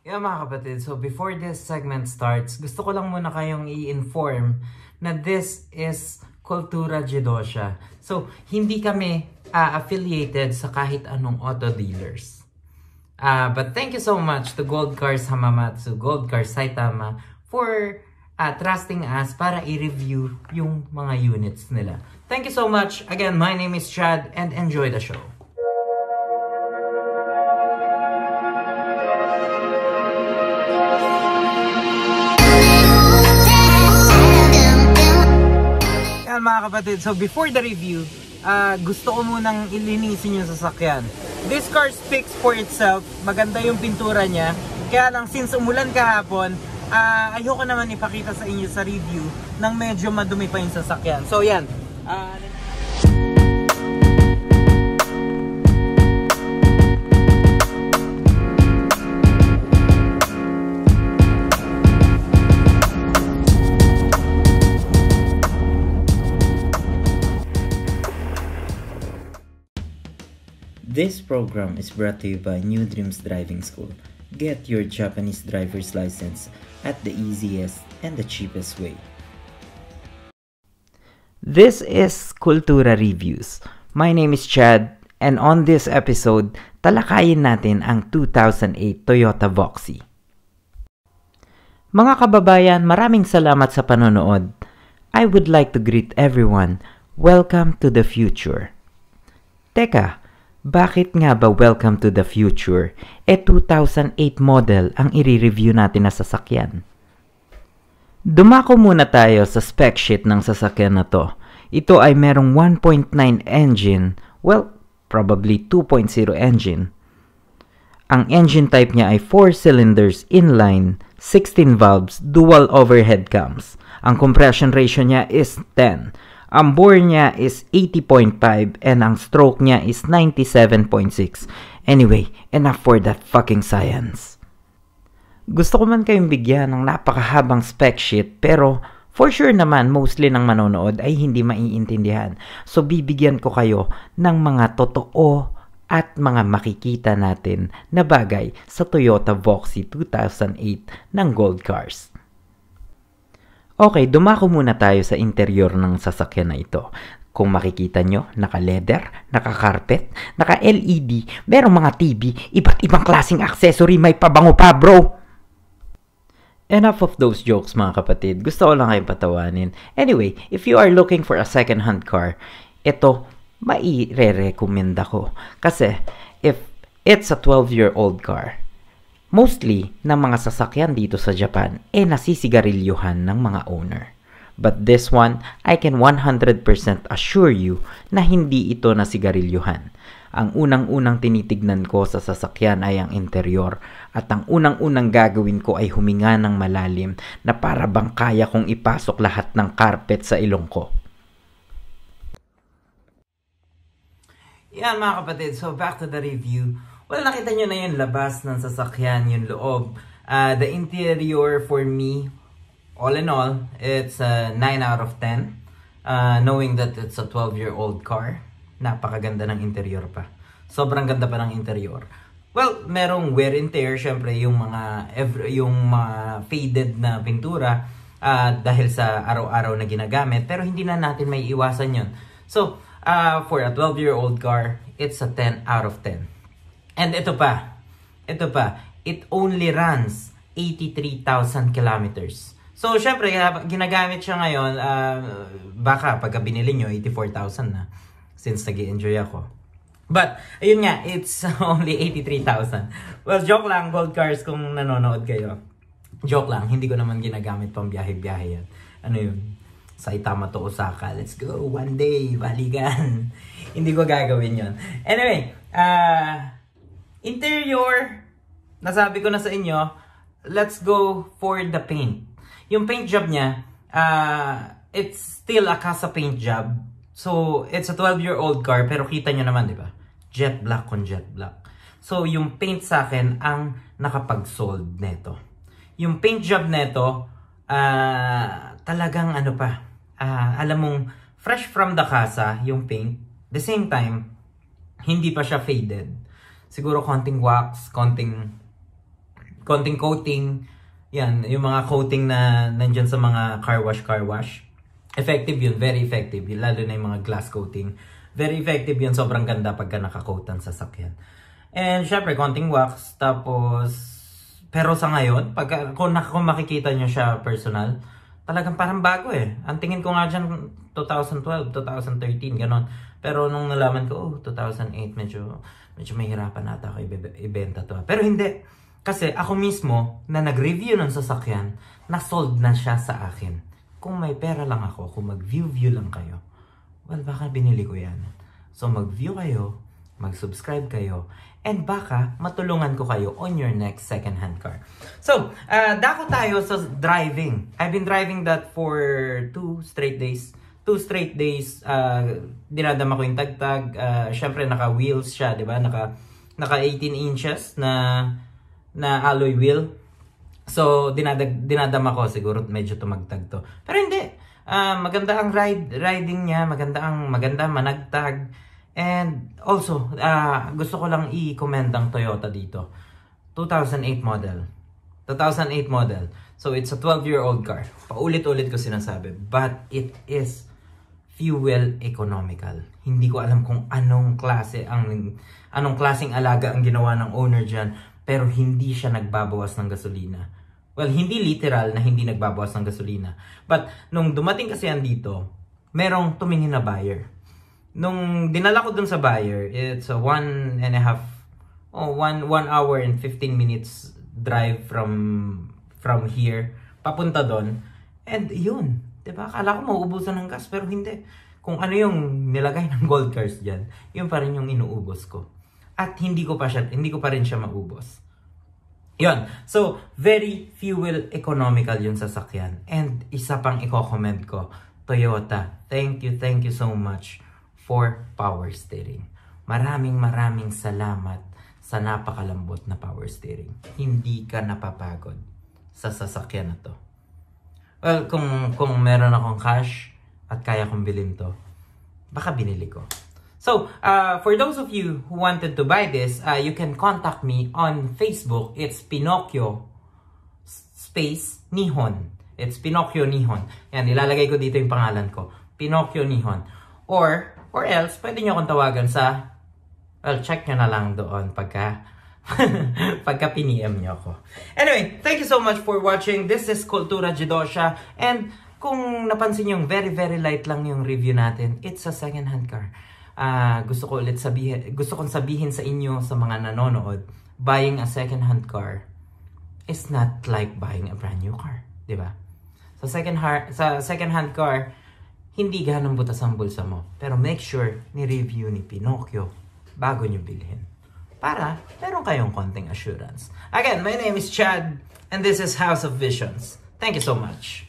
Yeah mga kapatid, so before this segment starts, gusto ko lang muna kayong i-inform na this is Kultura Jidosha. So, hindi kami uh, affiliated sa kahit anong auto dealers. Uh, but thank you so much to Gold Cars Hamamatsu, Gold Cars Saitama for uh, trusting us para i-review yung mga units nila. Thank you so much. Again, my name is Chad and enjoy the show. Mga kapatid, so before the review, uh, gusto ko munang ilinisin yung sasakyan. This car speaks for itself, maganda yung pintura niya. Kaya lang since umulan kahapon, uh, ayoko naman ipakita sa inyo sa review nang medyo madumi pa yung sasakyan. So yan, uh, This program is brought to you by New Dreams Driving School. Get your Japanese driver's license at the easiest and the cheapest way. This is Kultura Reviews. My name is Chad and on this episode, talakayin natin ang 2008 Toyota Voxy. Mga kababayan, maraming salamat sa panonood. I would like to greet everyone. Welcome to the future. Teka, bakit nga ba Welcome to the Future e 2008 model ang i-review natin na sasakyan? Dumako muna tayo sa spec sheet ng sasakyan na to. Ito ay merong 1.9 engine, well, probably 2.0 engine. Ang engine type niya ay 4 cylinders inline, 16 valves, dual overhead cams. Ang compression ratio niya is 10 ang bore niya is 80.5 and ang stroke niya is 97.6. Anyway, enough for that fucking science. Gusto ko man kayong bigyan ng napakahabang spec sheet pero for sure naman mostly ng manonood ay hindi maiintindihan. So bibigyan ko kayo ng mga totoo at mga makikita natin na bagay sa Toyota Voxy 2008 ng Gold Cars. Okay, dumako muna tayo sa interior ng sasakyan na ito. Kung makikita nyo, naka-leather, naka-carpet, naka-LED, merong mga TV, iba't ibang klaseng accessory, may pabango pa bro! Enough of those jokes mga kapatid, gusto ko lang kayo patawanin. Anyway, if you are looking for a second-hand car, ito, maire-recommend ako. Kasi, if it's a 12-year-old car, Mostly ng mga sasakyan dito sa Japan eh nasisigarilyohan ng mga owner. But this one, I can 100% assure you na hindi ito nasigarilyohan. Ang unang-unang tinitignan ko sa sasakyan ay ang interior at ang unang-unang gagawin ko ay huminga ng malalim na para bang kaya kong ipasok lahat ng carpet sa ilong ko. Yan mga kapatid, so back to the review. Well, nakita nyo na yung labas ng sasakyan, yung loob. Uh, the interior for me, all in all, it's a 9 out of 10. Uh, knowing that it's a 12-year-old car, napakaganda ng interior pa. Sobrang ganda pa ng interior. Well, merong wear and tear, syempre yung mga every, yung mga faded na pintura uh, dahil sa araw-araw na ginagamit, pero hindi na natin may iwasan 'yon. So, uh, for a 12-year-old car, it's a 10 out of 10. And ito pa, ito pa, it only runs 83,000 kilometers. So, syempre, ginagamit siya ngayon, uh, baka pagka binili nyo, 84,000 na. Since nag enjoy ako. But, ayun nga, it's only 83,000. Well, joke lang, gold cars kung nanonood kayo. Joke lang, hindi ko naman ginagamit pang biyahe-biyahe yan. Ano yun? Saitama to Osaka. Let's go, one day, balikan. hindi ko gagawin yon Anyway, ah... Uh, Interior, nasabi ko na sa inyo, let's go for the paint. Yung paint job niya, uh, it's still a Casa paint job. So, it's a 12-year-old car, pero kita nyo naman, di ba? Jet black on jet black. So, yung paint sa akin ang nakapag-sold neto. Yung paint job neto, uh, talagang ano pa, uh, alam mong fresh from the casa yung paint. The same time, hindi pa siya faded siguro konting wax, konting konting coating, yan, yung mga coating na nandyan sa mga car wash, car wash. Effective yun, very effective. Yun, lalo na yung mga glass coating. Very effective yun, sobrang ganda pagka nakakoat sa sakyan. And syempre, konting wax, tapos, pero sa ngayon, pag, kung, kung makikita nyo siya personal, talagang parang bago eh. Ang tingin ko nga dyan, 2012, 2013, ganon. Pero nung nalaman ko, oh, 2008, medyo, medyo mahirapan nata ako ibenta to. Pero hindi. Kasi ako mismo, na nag-review ng sasakyan, na-sold na siya sa akin. Kung may pera lang ako, kung mag-view-view lang kayo, well, baka binili ko yan. So, mag-view kayo, mag-subscribe kayo, and baka matulungan ko kayo on your next second-hand car. So, uh, dako tayo sa driving. I've been driving that for two straight days. Two straight days, uh, dinadama ko yung tagtag. Uh, Siyempre, naka-wheels siya, di ba? Naka, naka 18 inches na na alloy wheel. So, dinadag, dinadama ko siguro medyo tumagtag to. Pero hindi. Uh, maganda ang ride, riding niya, maganda ang maganda managtag. And also, uh, gusto ko lang i-comment ang Toyota dito. 2008 model. 2008 model. So it's a 12-year-old car. Paulit-ulit ko sinasabi. But it is fuel economical. Hindi ko alam kung anong klase ang anong klaseng alaga ang ginawa ng owner diyan, pero hindi siya nagbabawas ng gasolina. Well, hindi literal na hindi nagbabawas ng gasolina. But nung dumating kasi yan dito, merong tumingin na buyer nung dinala ko dun sa buyer, it's a one and a half, oh, one, one hour and 15 minutes drive from from here papunta doon. And yun, 'di ba? Akala ko mauubusan ng gas pero hindi. Kung ano yung nilagay ng gold cars diyan, yun pa rin yung inuubos ko. At hindi ko pa siya, hindi ko pa rin siya maubos. Yun. So, very fuel economical yung sasakyan. And isa pang i-comment ko, Toyota, thank you, thank you so much for power steering. Maraming maraming salamat sa napakalambot na power steering. Hindi ka napapagod sa sasakyan na to. Well, kung, kung meron akong cash at kaya kong bilhin to, baka binili ko. So, uh, for those of you who wanted to buy this, uh, you can contact me on Facebook. It's Pinocchio space Nihon. It's Pinocchio Nihon. Yan, ilalagay ko dito yung pangalan ko. Pinocchio Nihon. Or, Or else, pwede nyo akong tawagan sa, well, check nyo na lang doon pagka, pagka piniem nyo ako. Anyway, thank you so much for watching. This is Kultura Jidosha. And kung napansin yung very, very light lang yung review natin, it's a second-hand car. Uh, gusto ko ulit sabihin, gusto kong sabihin sa inyo, sa mga nanonood, buying a second-hand car is not like buying a brand new car. Di ba? Sa second, sa second-hand car, hindi ganong butas ang bulsa mo. Pero make sure ni-review ni Pinocchio bago nyo bilhin. Para meron kayong konting assurance. Again, my name is Chad and this is House of Visions. Thank you so much.